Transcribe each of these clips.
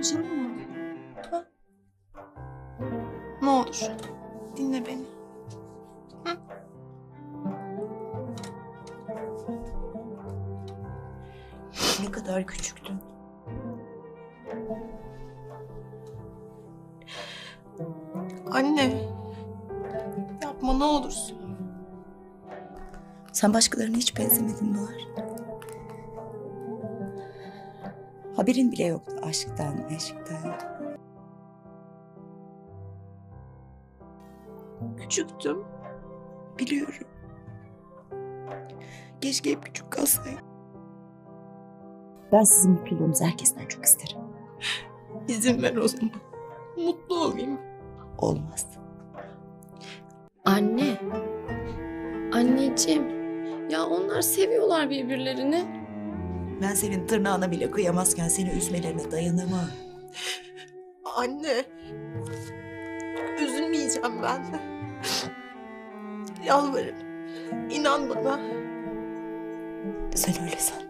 konuşalım mı? Ha? Ne olur dinle beni. Hı? Ne kadar küçüktün. Anne. Yapma ne olursun. Sen başkalarına hiç benzemedin Bahar. Haberin bile yoktu aşktan, eşkten. Küçüktüm. Biliyorum. Keşke hep küçük kalsaydım. Ben sizin mutluluğunuzu herkesten çok isterim. İzin ver o zaman. Mutlu olayım. Olmaz. Anne. Anneciğim. Ya onlar seviyorlar birbirlerini. Ben senin tırnağına bile kıyamazken seni üzmelerine dayanamam. Anne. Üzülmeyeceğim ben de. Yalvarırım. İnan bana. Sen öyle san.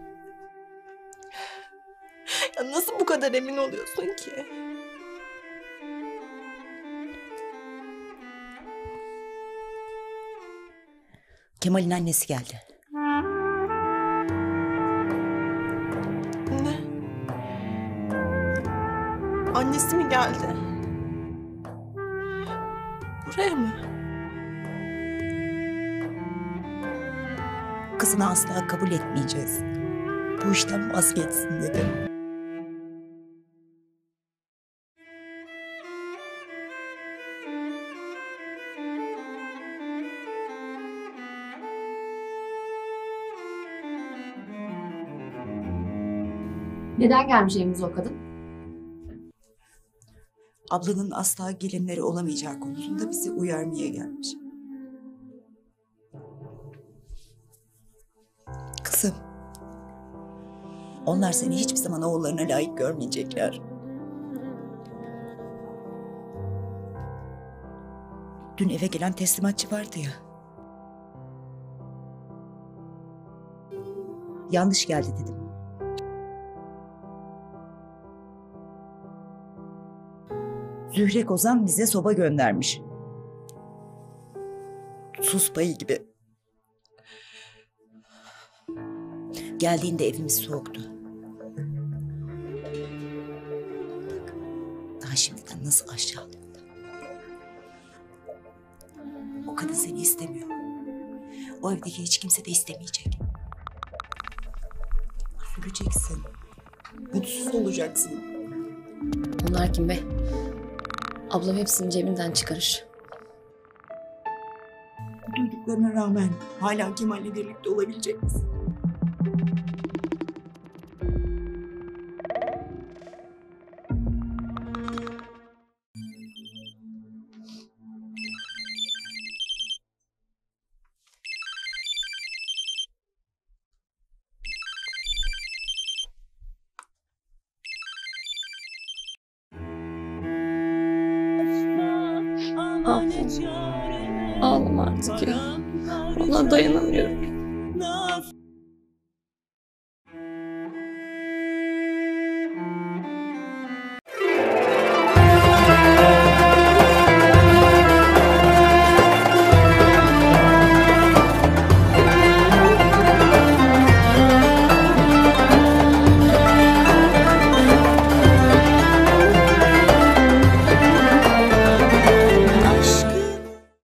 Ya nasıl bu kadar emin oluyorsun ki? Kemal'in annesi geldi. Annesi mi geldi? Buraya mı? Kızını asla kabul etmeyeceğiz. Bu işten vazgeçsin dedi. Neden gelmiş evimize o kadın? Ablanın asla gelinleri olamayacağı konusunda bizi uyarmaya gelmiş. Kızım. Onlar seni hiçbir zaman oğullarına layık görmeyecekler. Dün eve gelen teslimatçı vardı ya. Yanlış geldi dedim. Zühre Kozan bize soba göndermiş. Sus payı gibi. Geldiğinde evimiz soğuktu. Bak, daha şimdiden nasıl aşağılıyordu. O kadın seni istemiyor. O evdeki hiç kimse de istemeyecek. Üzüleceksin. Mutsuz olacaksın. Onlar kim be? Ablam hepsini cebinden çıkarır. Duyduklarına rağmen hala Kemal'le birlikte olabilecek misin? Ah. Ağlama artık ya. Ona dayanamıyorum.